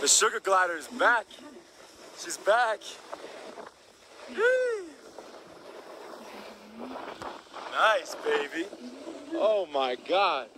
The sugar glider is back. She's back. nice, baby. Oh my God.